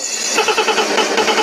ハハハハ。